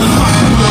Fuck.